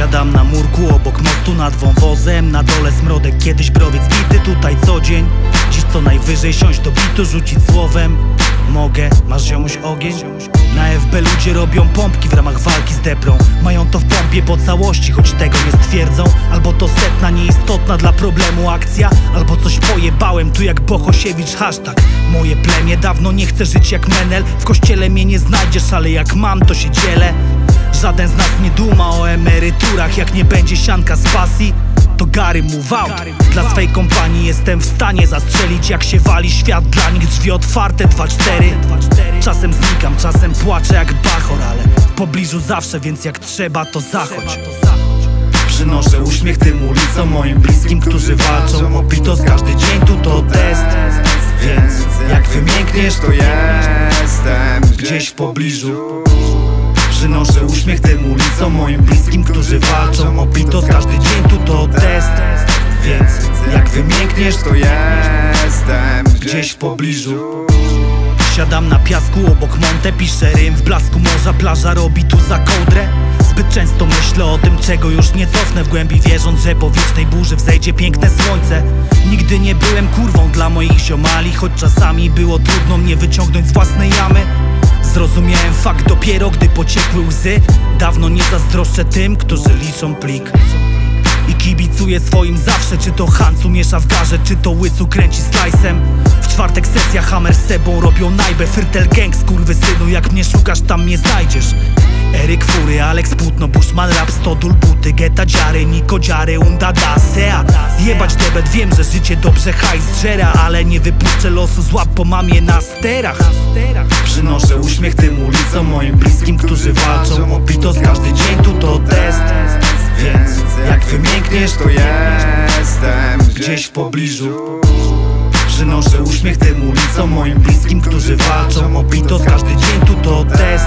Siadam na murku obok mostu nad wąwozem. Na dole smrodek, kiedyś browiec. Bity tutaj co dzień. Dziś co najwyżej siąść do bitu, rzucić słowem. Mogę, masz ziomuś ogień? Na FB ludzie robią pompki w ramach walki z deprą. Mają to w pompie po całości, choć tego nie stwierdzą. Albo to setna, nieistotna dla problemu akcja. Albo coś pojebałem, tu jak Bohosiewicz hashtag. Moje plemię dawno nie chce żyć jak Menel. W kościele mnie nie znajdziesz, ale jak mam to się dzielę Żaden z nas nie duma o emeryturach Jak nie będzie sianka z pasji. To Gary move out Dla swej kompanii jestem w stanie zastrzelić Jak się wali świat dla nich drzwi otwarte 2-4 Czasem znikam, czasem płaczę jak bachor Ale w pobliżu zawsze, więc jak trzeba to zachodź. Przynoszę uśmiech tym ulicom moim bliskim, którzy walczą o pitos Każdy dzień tu to test. Więc jak wymiękniesz to jestem gdzieś w pobliżu Przynoszę uśmiech tym ulicom moim bliskim, którzy walczą o pitos Każdy dzień tu to test. Więc jak wymiękniesz to jestem gdzieś w pobliżu. Siadam na piasku obok Monte, piszę rym w blasku morza Plaża robi tu za kołdrę. Zbyt często myślę o tym, czego już nie cofnę W głębi wierząc, że po wiecznej burzy wzejdzie piękne słońce. Nigdy nie byłem kurwą dla moich ziomali Choć czasami było trudno mnie wyciągnąć z własnej jamy Zrozumiałem fakt dopiero, gdy pociekły łzy. Dawno nie zazdroszczę tym, którzy liczą plik i kibicuję swoim zawsze. Czy to Hancu miesza w garze, czy to Łysu kręci slice'em W czwartek sesja Hammer z sebą robią najbę. Fyrtel gang, synu, jak mnie szukasz tam mnie znajdziesz. Eryk Fury, Alex Putno, Bushman Rap, Stodul, Buty, Geta Dziary, Niko Dziary, Unda Dasea Jebać debet, wiem, że życie dobrze hajs żera Ale nie wypuszczę losu, złap po mamie na sterach. Przynoszę uśmiech tym ulicom moim bliskim, którzy walczą o pitos Każdy dzień tu to test wymiękniesz to jestem gdzieś w pobliżu. Przynoszę uśmiech tym ulicom moim bliskim, którzy walczą o pitos Każdy dzień tu to test.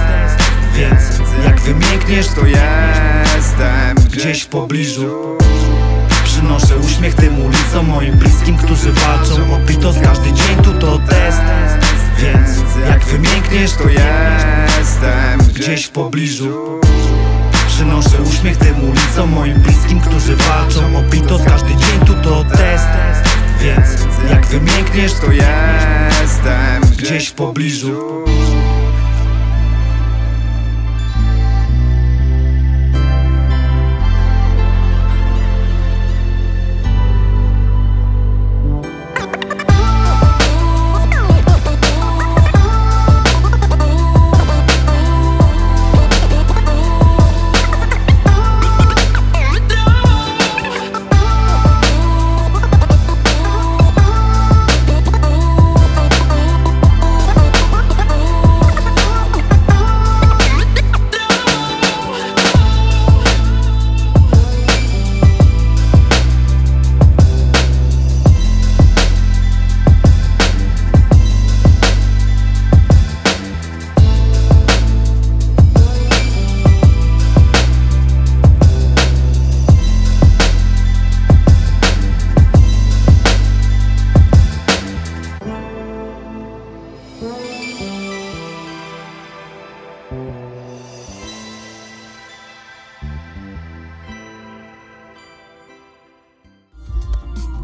Więc jak wymiękniesz to jestem gdzieś w pobliżu. Przynoszę uśmiech tym ulicom moim bliskim, którzy walczą o pitos Każdy dzień tu to test. Więc jak wymiękniesz to jestem gdzieś w pobliżu Przynoszę uśmiech tym ulicom moim bliskim, którzy walczą o pitos Każdy dzień tu to test. Więc jak wymiękniesz to jestem gdzieś w pobliżu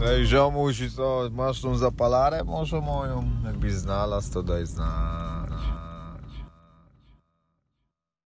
Ej, ziomuś, co, masz tą zapalarę może moją? Jakbyś znalazł, to daj znać.